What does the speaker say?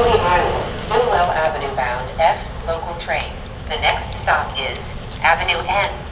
Coney Avenue bound F local train. The next stop is Avenue N.